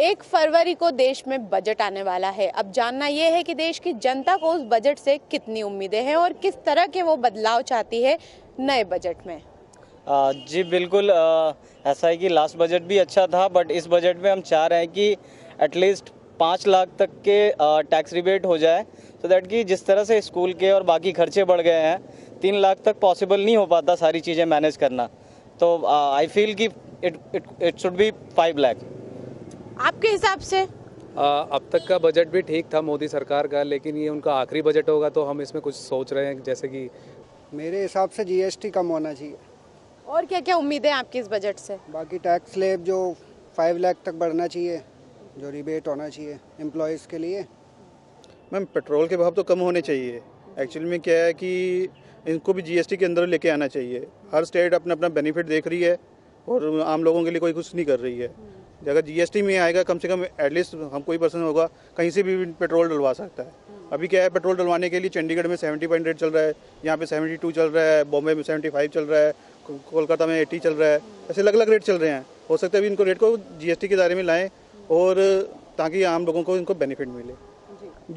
एक फरवरी को देश में बजट आने वाला है। अब जानना यह है कि देश की जनता को उस बजट से कितनी उम्मीदें हैं और किस तरह के वो बदलाव चाहती है नए बजट में? आ, जी बिल्कुल आ, ऐसा है कि लास्ट बजट भी अच्छा था बट इस बजट में हम चाह रहे हैं कि एटलीस्ट पाँच लाख तक के टैक्स रिबेट हो जाए सो दैट कि जिस तरह से स्कूल के और बाकी खर्चे बढ़ गए हैं तीन लाख तक पॉसिबल नहीं हो पाता सारी चीज़ें मैनेज करना। तो आई फील कि it it it should be five lakh आपके हिसाब से? आ, अब तक का बजट भी ठीक था मोदी सरकार का लेकिन ये उनका आखिरी बजट होगा तो हम इसमें कुछ सोच रहे हैं जैसे कि मेरे हिसाब से जीएसटी कम होना चाहिए। और क्या क्या उम्मीदें आपकी इस बजट से? बाकी टैक्स स्लेब जो फाइव लाख तक बढ़ना चाहिए जो रिबेट होना चाहिए एम्प्लॉयज़ के लिए। मैम पेट्रोल के भाव तो कम होने चाहिए। एक्चुअली में क्या है कि इनको भी जीएसटी के अंदर लेके आना चाहिए। हर स्टेट अपना अपना बेनिफिट देख रही है और आम लोगों के लिए कोई कुछ नहीं कर रही है। अगर जीएसटी में आएगा कम से कम एटलीस्ट हम कोई पर्सन होगा कहीं से भी पेट्रोल डलवा सकता है। अभी क्या है पेट्रोल डलवाने के लिए चंडीगढ़ में सेवेंटी पॉइंट रेट चल रहा है यहाँ पे सेवेंटी टू चल रहा है बॉम्बे में सेवेंटी फाइव चल रहा है कोलकाता में एट्टी चल रहा है ऐसे अलग अलग रेट चल रहे हैं। हो सकता है अभी इनको रेट को जीएसटी के दायरे में लाएँ और ताकि आम लोगों को इनको बेनिफिट मिले।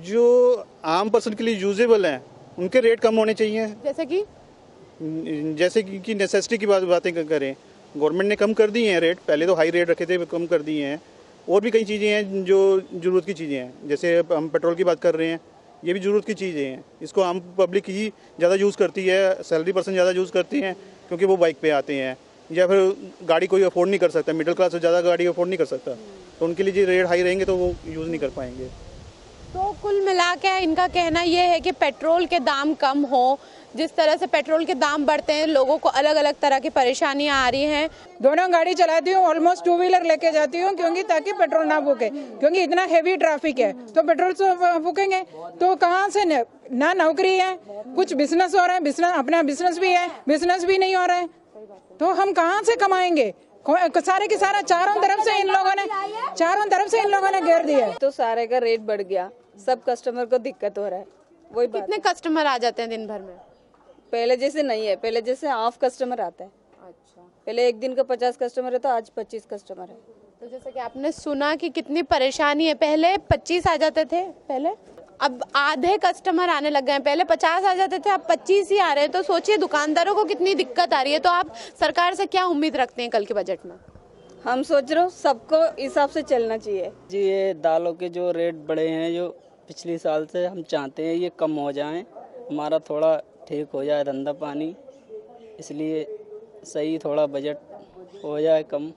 जो। आम पर्सन के लिए यूजेबल हैं उनके रेट कम होने चाहिए। जैसे कि? जैसे कि, कि नेसेसिटी की बात बातें करें गवर्नमेंट ने कम कर दिए हैं रेट पहले तो हाई रेट रखे थे, कम कर दिए हैं। और भी कई चीज़ें हैं जो ज़रूरत की चीज़ें हैं। जैसे हम पेट्रोल की बात कर रहे हैं, ये भी ज़रूरत की चीज़ें हैं। इसको आम पब्लिक ही ज़्यादा यूज़ करती है सैलरी पर्सन ज़्यादा यूज़ करती हैं, क्योंकि वो बाइक पे आते हैं। या फिर गाड़ी कोई अफोर्ड नहीं कर सकता मिडिल क्लास से ज़्यादा गाड़ी अफोर्ड नहीं कर सकता। तो उनके लिए रेट हाई रहेंगे तो वो यूज़ नहीं कर पाएँगे। तो कुल मिला के इनका कहना यह है कि पेट्रोल के दाम कम हो जिस तरह से पेट्रोल के दाम बढ़ते हैं लोगों को अलग अलग तरह की परेशानियाँ आ रही हैं। दोनों गाड़ी चलाती हूँ ऑलमोस्ट टू व्हीलर लेके जाती हूँ क्योंकि ताकि पेट्रोल ना फूके क्योंकि इतना हैवी ट्रैफ़िक है। तो पेट्रोल तो फूकेंगे तो कहाँ से न, ना नौकरी है कुछ बिज़नेस हो रहा है बिज़नेस अपना बिज़नेस भी है बिज़नेस भी नहीं हो रहा है। तो हम कहाँ से कमाएँगे? सारे के सारा चारों तरफ़ से इन लोगों ने चारों तरफ़ से इन लोगों ने घेर दिया तो सारे का रेट बढ़ गया सब कस्टमर को दिक्कत हो रहा है वही कितने कस्टमर आ जाते हैं दिन भर में? पहले जैसे नहीं है पहले जैसे हाफ़ कस्टमर आता है। अच्छा। पहले एक दिन का पचास कस्टमर है तो आज पच्चीस कस्टमर है। तो जैसे कि आपने सुना कि कितनी परेशानी है पहले पच्चीस आ जाते थे पहले? अब आधे कस्टमर आने लग गए हैं पहले पचास आ जाते थे अब पच्चीस ही आ रहे हैं। तो सोचिए दुकानदारों को कितनी दिक्कत आ रही है। तो आप सरकार से क्या उम्मीद रखते हैं कल के बजट में? हम सोच रहे हो सबको हिसाब से चलना चाहिए। जी ये दालों के जो रेट बढ़े हैं जो पिछले साल से हम चाहते हैं ये कम हो जाएँ। हमारा थोड़ा ठीक हो जाए धंधा पानी इसलिए सही थोड़ा बजट हो जाए कम।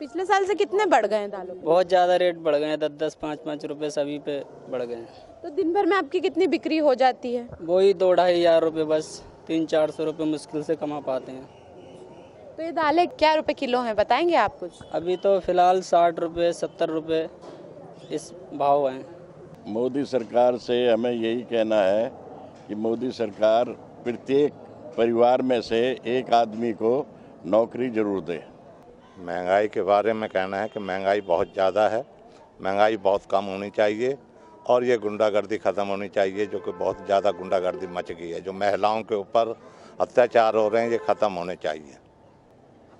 पिछले साल से कितने बढ़ गए हैं दालों? बहुत ज़्यादा रेट बढ़ गए हैं दस दस पाँच पाँच रुपए सभी पे बढ़ गए हैं। तो दिन भर में आपकी कितनी बिक्री हो जाती है? वही दो ढाई हज़ार रुपये बस तीन चार सौ रुपये मुश्किल से कमा पाते हैं। तो ये दालें क्या रुपए किलो हैं बताएँगे आप कुछ? अभी तो फ़िलहाल साठ रुपये सत्तर रुपये इस भाव हैं। मोदी सरकार से हमें यही कहना है कि मोदी सरकार प्रत्येक परिवार में से एक आदमी को नौकरी ज़रूर दे। महँगाई के बारे में कहना है कि महँगाई बहुत ज़्यादा है। महँगाई बहुत कम होनी चाहिए और ये गुंडागर्दी ख़त्म होनी चाहिए जो कि बहुत ज़्यादा गुंडागर्दी मच गई है। जो महिलाओं के ऊपर अत्याचार हो रहे हैं ये ख़त्म होने चाहिए।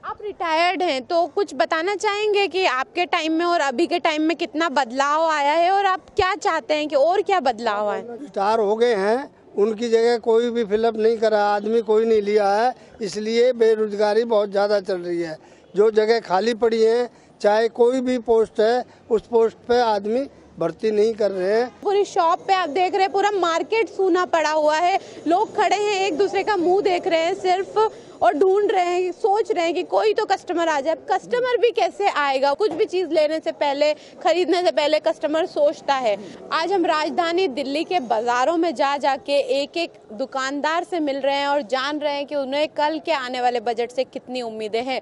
आप रिटायर्ड हैं तो कुछ बताना चाहेंगे कि आपके टाइम में और अभी के टाइम में कितना बदलाव आया है और आप क्या चाहते हैं कि और क्या बदलाव आए? रिटायर हो गए हैं उनकी जगह कोई भी फिलअप नहीं करा, आदमी कोई नहीं लिया है, इसलिए बेरोजगारी बहुत ज़्यादा चल रही है। जो जगह खाली पड़ी है चाहे कोई भी पोस्ट है, उस पोस्ट पे आदमी भर्ती नहीं कर रहे हैं। पूरी शॉप पे आप देख रहे हैं, पूरा मार्केट सूना पड़ा हुआ है। लोग खड़े हैं, एक दूसरे का मुँह देख रहे हैं सिर्फ़ और ढूंढ रहे हैं, सोच रहे हैं कि कोई तो कस्टमर आ जाए। कस्टमर भी कैसे आएगा? कुछ भी चीज़ लेने से पहले, खरीदने से पहले कस्टमर सोचता है। आज हम राजधानी दिल्ली के बाजारों में जा जाके एक एक दुकानदार से मिल रहे हैं और जान रहे हैं कि उन्हें कल के आने वाले बजट से कितनी उम्मीदें हैं।